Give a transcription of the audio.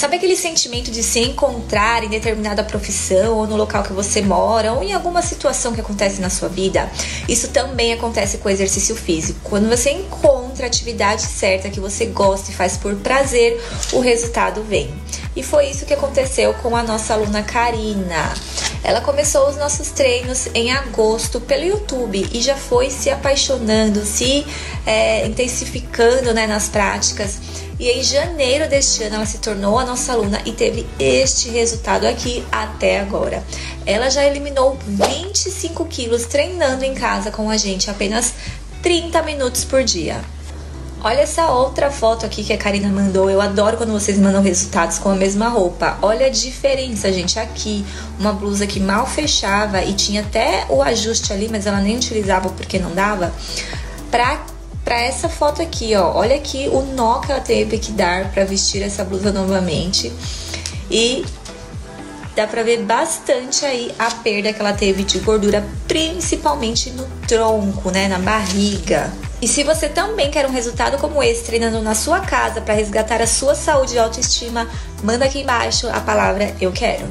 Sabe aquele sentimento de se encontrar em determinada profissão ou no local que você mora ou em alguma situação que acontece na sua vida? Isso também acontece com o exercício físico. Quando você encontra a atividade certa que você gosta e faz por prazer, o resultado vem. E foi isso que aconteceu com a nossa aluna Karina. Ela começou os nossos treinos em agosto pelo YouTube e já foi se apaixonando, se é, intensificando né, nas práticas. E em janeiro deste ano ela se tornou a nossa aluna e teve este resultado aqui até agora. Ela já eliminou 25 quilos treinando em casa com a gente apenas 30 minutos por dia. Olha essa outra foto aqui que a Karina mandou. Eu adoro quando vocês mandam resultados com a mesma roupa. Olha a diferença, gente. Aqui, uma blusa que mal fechava e tinha até o ajuste ali, mas ela nem utilizava porque não dava. Pra, pra essa foto aqui, ó. Olha aqui o nó que ela teve que dar para vestir essa blusa novamente. E dá pra ver bastante aí a perda que ela teve de gordura, principalmente no tronco, né? Na barriga. E se você também quer um resultado como esse, treinando na sua casa para resgatar a sua saúde e autoestima, manda aqui embaixo a palavra eu quero.